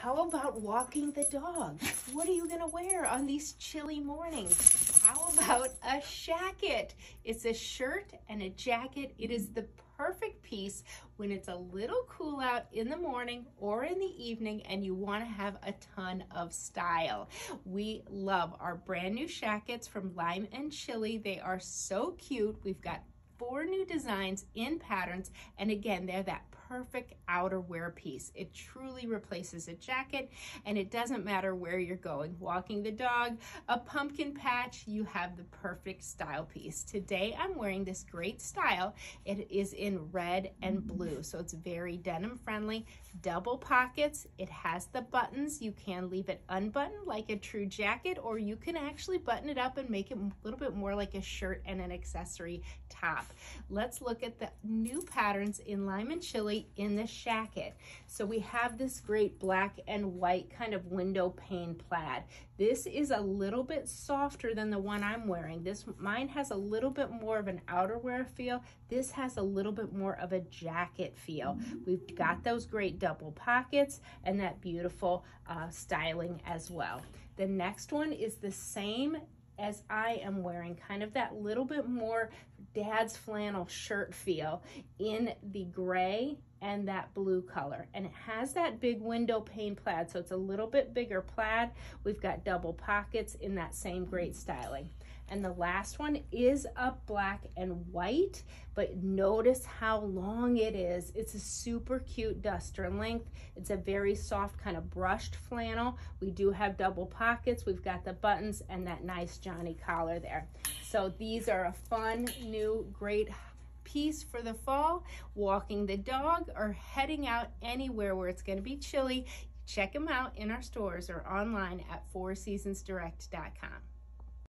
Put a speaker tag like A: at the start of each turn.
A: How about walking the dog? What are you gonna wear on these chilly mornings? How about a jacket? It's a shirt and a jacket. It is the perfect piece when it's a little cool out in the morning or in the evening and you want to have a ton of style. We love our brand new jackets from Lime and Chili. They are so cute. We've got four new designs in patterns and again they're that perfect outerwear piece. It truly replaces a jacket and it doesn't matter where you're going. Walking the dog, a pumpkin patch, you have the perfect style piece. Today I'm wearing this great style. It is in red and blue, so it's very denim friendly. Double pockets, it has the buttons. You can leave it unbuttoned like a true jacket or you can actually button it up and make it a little bit more like a shirt and an accessory top. Let's look at the new patterns in Lime and Chili in the jacket. So we have this great black and white kind of window pane plaid. This is a little bit softer than the one I'm wearing. This Mine has a little bit more of an outerwear feel. This has a little bit more of a jacket feel. We've got those great double pockets and that beautiful uh, styling as well. The next one is the same as I am wearing, kind of that little bit more dad's flannel shirt feel in the gray and that blue color. And it has that big window pane plaid, so it's a little bit bigger plaid. We've got double pockets in that same great styling. And the last one is a black and white, but notice how long it is. It's a super cute duster length. It's a very soft kind of brushed flannel. We do have double pockets. We've got the buttons and that nice Johnny collar there. So these are a fun, new, great piece for the fall, walking the dog or heading out anywhere where it's gonna be chilly. Check them out in our stores or online at fourseasonsdirect.com.